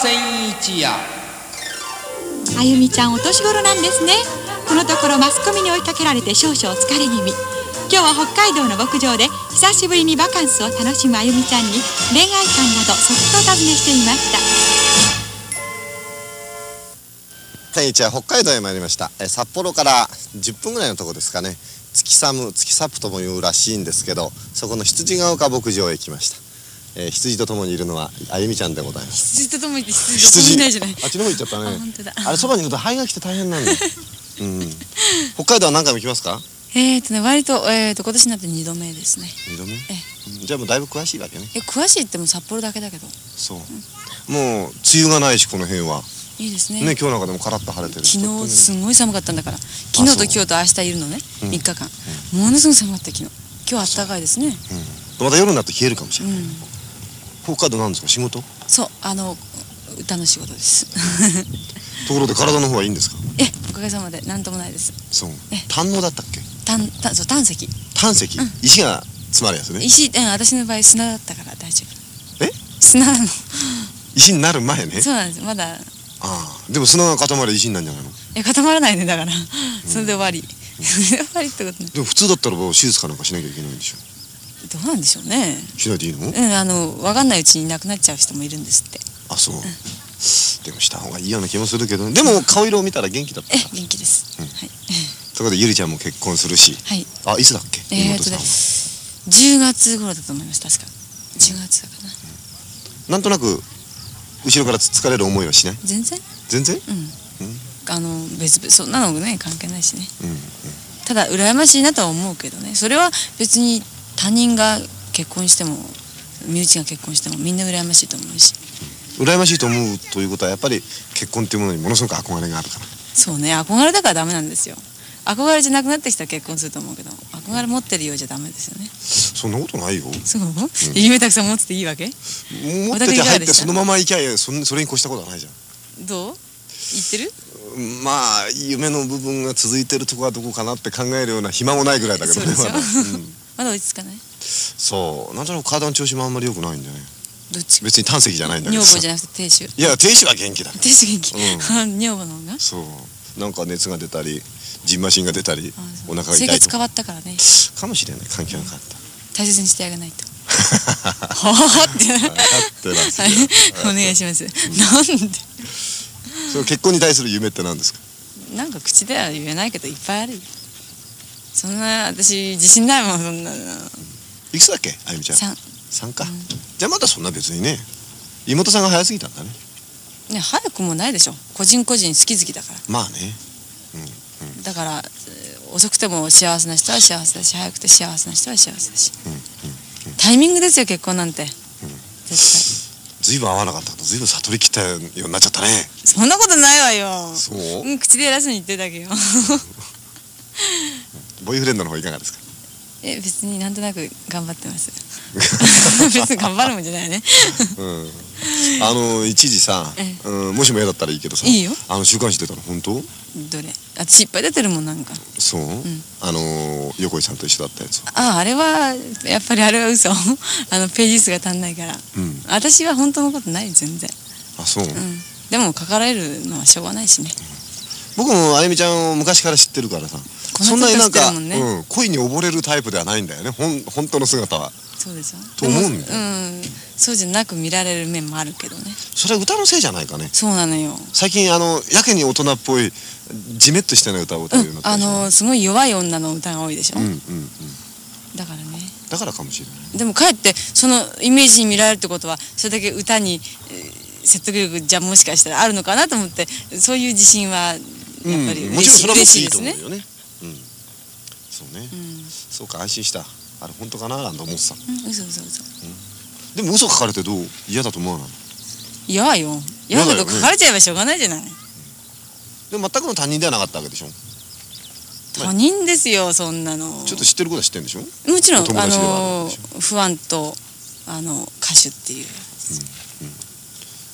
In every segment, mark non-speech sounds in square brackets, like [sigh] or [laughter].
千一夜。あゆみちゃんお年頃なんですね。このところマスコミに追いかけられて少々疲れ気味。今日は北海道の牧場で久しぶりにバカンスを楽しむあゆみちゃんに恋愛観などそっとお尋ねしていました。千一は北海道へ参りました。え札幌から10分ぐらいのところですかね。月寒月サプともいうらしいんですけどそこの羊ヶ丘牧場へ来ました、えー羊と共にいるのはあゆみちゃんでございます。羊とともに羊どこにいないじゃない。あっちの方行っちゃったね。あ本当だ。あれそばにいると肺が来て大変なんだ。よ、うん、北海道は何回も来ますか？えーとね割と,、えー、と今年になって2度目ですね。二度目？えうんじゃあもうだいぶ詳しいわけね。え詳しいっても札幌だけだけど。そう。もう梅雨がないしこの辺は。いいですね。ね今日なんかでもカラッと晴れてる昨日すね。ごい寒かったんだから。昨日と今日と明日いるのね。うん。3日間、ものすごい寒かった昨日。今日あったかいですね。うん、また夜になって冷えるかもしれない、うん北海道なんですか仕事そうあの歌の仕事ですところで体の方はいいんですかえおかげさまで何ともないですそうえ胆のだったっけ胆胆そう胆石胆石、石が詰まるやつね石、うん、私の場合砂だったから大丈夫え砂なの石になる前ねそうなんですまだああでも砂が固まり石になるんじゃないのえ固まらないねだから、それで終わりそれで終わりってことねでも普通だったらもう手術かなんかしなきゃいけないんでしょどうなんでしょうね。しないでいいの、うんあの分かんないうちに亡くなっちゃう人もいるんですって。あそう、でもした方がいいような気もするけど。でも顔色を見たら元気だった。え元気です、はい。ということでゆりちゃんも結婚するし。はい。あいつだっけ？えー、とね10月頃だと思います確か。10月だかな。なんとなく後ろからつつかれる思いはしない？全然。全然？うん、あの別々そんなのね関係ないしね。うん、うん、ただ羨ましいなとは思うけどね。それは別に他人が結婚しても身内が結婚してもみんな羨ましいと思うし。羨ましいと思うということはやっぱり結婚っていうものにものすごく憧れがあるから。そうね憧れだからダメなんですよ。憧れじゃなくなってきたら結婚すると思うけど憧れ持ってるようじゃダメですよね。そんなことないよ。そう、夢たくさん持ってていいわけ？持ってて入ってそのまま行きゃいいそんそれに越したことはないじゃどう？言ってる？んまあ夢の部分が続いてるとこはどこかなって考えるような暇もないぐらいだけどねそうでしょ。まだ、うんまだ落ち着かない？そうなんとなく体の調子もあんまり良くないんだよね。どっち？別に胆石じゃないんだけどさ。女房じゃなくて亭主？いや亭主は元気だ。亭主元気、う女房の方が？そう。なんか熱が出たりジンマシンが出たりあお腹が生痛いとか。活変わったからね。かもしれない。環境が変わった大切にしてあげないと。[laughs] はあって。分かってますよ。はいお願いします、なんで？その結婚に対する夢って何ですか？なんか口では言えないけどいっぱいあるよそんな私自信ないもんそんなの。いくつだっけ？あゆみちゃん。三3か、じゃあまだそんな別にね。妹さんが早すぎたんだねね早くもないでしょ。個人個人好き好きだから。まあね。だからえー遅くても幸せな人は幸せだし早くて幸せな人は幸せだし、タイミングですよ結婚なんて、絶ずいぶん合わなかったずいぶん悟りきったようになっちゃったね。対そんなことないわよ。そう？うん口で偉そうに言ってるだけよ [laughs] ボーイフレンドの方いかがですか？え別になんとなく頑張ってます。[laughs] 別に頑張るもんじゃないね。うん。あの一時さ、えうん、もしも嫌だったらいいけどさいいよ。あの週刊誌出たの本当？どれ？私いっぱい出てるもんなんか。そう、あの横井さんと一緒だったやつ。ああれはやっぱりあれは嘘。[laughs] あのページ数が足んないから。うん。私は本当のことない全然。あそう、うん。でも書かれるのはしょうがないしね。僕もあゆみちゃんを昔から知ってるからさそんなになんか、うん、恋に溺れるタイプではないんだよね。ほん本当の姿は。そうですよと思うんだよ。うんそうじゃなく見られる面もあるけどね。それは歌のせいじゃないかね。そうなのよ。最近あのやけに大人っぽいじめっとしたような歌を歌うようになったあでしょ。のすごい弱い女の歌が多いでしょ、うんうんうん。だからねだからかもしれないでもかえってそのイメージに見られるってことはそれだけ歌にえー説得力じゃもしかしたらあるのかなと思ってそういう自信はやっぱりうん、もちろんそれはもいい嬉しいですねと思うよね。うんそうね、うん。そうか安心した。あれ本当かななんて思ってたうん嘘嘘嘘。でも嘘書かれてどう？嫌だと思わない嫌よ。嫌だけど書かれちゃえばしょうがないじゃない。でも全くの他人ではなかったわけでしょ？他人ですよそんなの。ちょっと知ってることは知ってるんでしょ？もちろんあの不安とあの歌手っていう。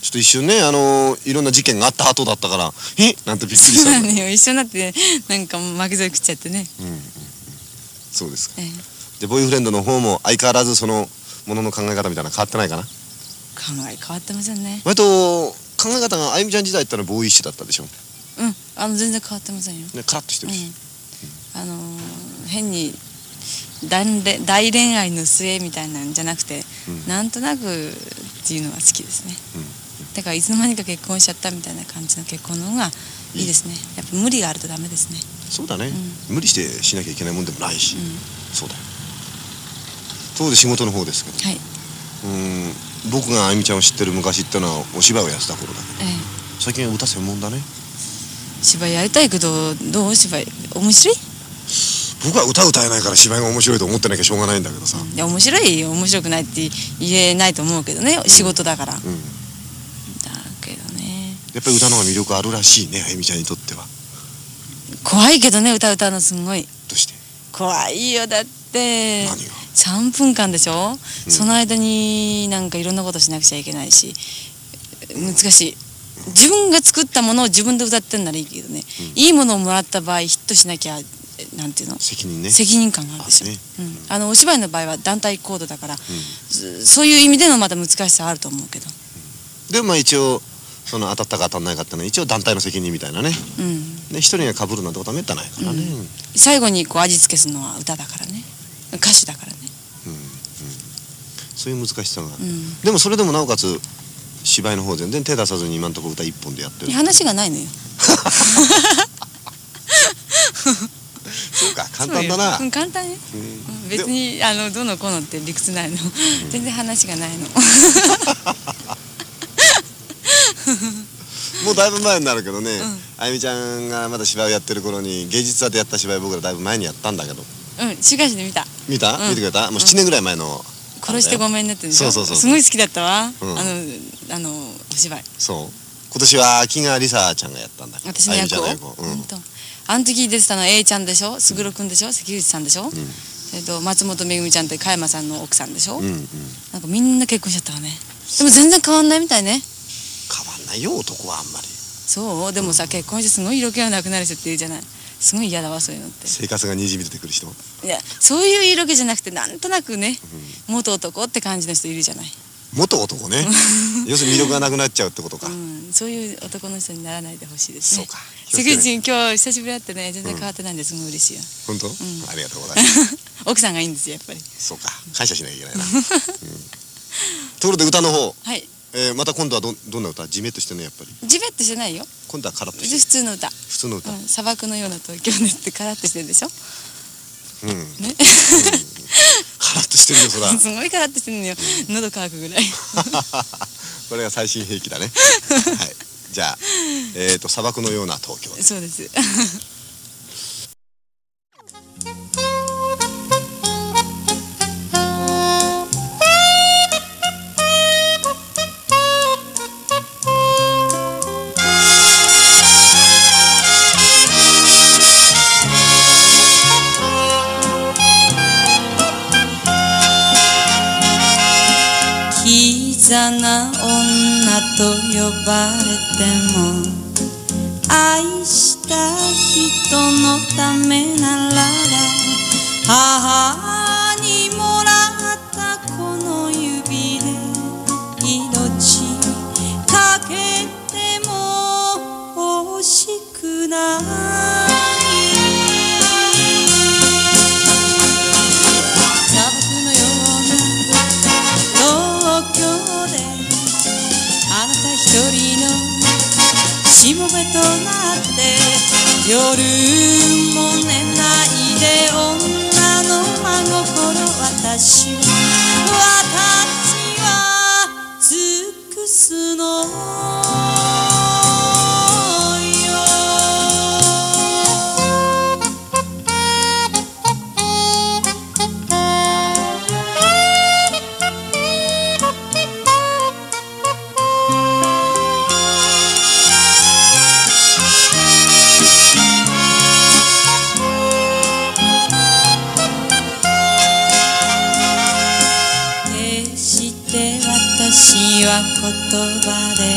ちょっと一瞬ねあのいろんな事件があった後だったからえ？なんてびっくりしそうた一緒になってなんか巻き添え食っちゃってね、うんうんうんそうですか。ええ。でボーイフレンドの方も相変わらずそのものの考え方みたいなの変わってないかな？考え変わってませんね。割と考え方があゆみちゃん時代ってのはボーイッシュだったでしょ、ね、うん。あの全然変わってませんよ、カラッとしてるし、うん、あのー変に大恋大恋愛の末みたいなんじゃなくて、うん。なんとなくっていうのが好きですね、うん。だからいつの間にか結婚しちゃったみたいな感じの結婚の方がいいですね。やっぱ無理があるとダメですねそうだね、う無理してしなきゃいけないもんでもないし、うん。そうだよ。そうで仕事の方ですけど。はい、うーん。僕があゆみちゃんを知ってる昔ってのはお芝居をやってた頃だけど。ええ。最近は歌専門だね。芝居やりたいけどどう芝居？面白い？僕は歌歌えないから芝居が面白いと思ってなきゃしょうがないんだけどさ、いや面白いよ面白くないって言えないと思うけどね。仕事だから、だうん、けどね。やっぱり歌の方が魅力あるらしいねあゆみちゃんにとっては怖いけどね歌歌うのすごい。どうして？怖いよだって。何が？3分間でしょ、うん。その間になんかいろんなことしなくちゃいけないし。難しい。自分が作ったものを自分で歌ってんならいいけどね、うん。いいものをもらった場合ヒットしなきゃえなんていうの？責任ね。責任感があるでしょ、あね。うん、あのお芝居の場合は団体行動だから、そそういう意味でのまた難しさはあると思うけど、でもまあ一応その当たったか当たらないかっていうのは一応団体の責任みたいなね。うん、ね一人が被るなんてことはめったないからね、うん。うん最後にこう味付けするのは歌だからね。歌手だからね、そういう難しさがある、うん、でもそれでもなおかつ芝居の方全然手出さずに今のところ歌一本でやってる。話がないのよ。[laughs] そうか簡単だな。そうん簡単よ。うん。うん別にあのどうのこうのって理屈ないの。全然話がないの [laughs] [laughs] もうだいぶ前になるけどね、ん。あゆみちゃんがまだ芝居をやってる頃に芸術座でやった芝居僕らだいぶ前にやったんだけど。うん週刊誌で見た。見た、うん。見てくれた？もう7年ぐらい前の、殺してごめんねってそうそうそうすごい好きだったわ、うん。あのあのお芝居。そう。今年は秋川梨沙ちゃんがやったんだ私の役をあゆみちゃんの役を、う。ん。ほんとあの時出てたの A ちゃんでしょ？卓くんでしょ？関口さんでしょ、ん。それと松本めぐみちゃんって加山さんの奥さんでしょ、うんうん。なんかみんな結婚しちゃったわね。でも全然変わんないみたいねないよ男はあんまり。そう？でもさ結婚してすごい色気がなくなる人っているじゃない？すごい嫌だわそういうのって。生活がにじみ出てくる人いやそういう色気じゃなくてなんとなくね、元男って感じの人いるじゃない、元男ね。[laughs] 要するに魅力がなくなっちゃうってことか、うん、そういう男の人にならないでほしいですね。そうか。関口今日久しぶり会ってね全然変わってないんです。ごい嬉しいよ。本当、ん。ありがとうございます。[laughs] 奥さんがいいんですよやっぱり。そうか。感謝しなきゃいけないな、うん。ところで歌の方、はいえーまた今度はどどんな歌？地面としてねやっぱり。ジベッとしてないよ。今度はカラッと普して。る通の歌、普通の歌、うん、砂漠のような東京ねってカラッとしてるでしょ？うん、ね。カラッとしてるよそら。[laughs] すごいカラッとしてるのよ。喉乾くぐらい。[laughs] これが最新兵器だね。はい。じゃあえっ、と砂漠のような東京。そうですと呼ばれても愛した人のためならば母にも夜私は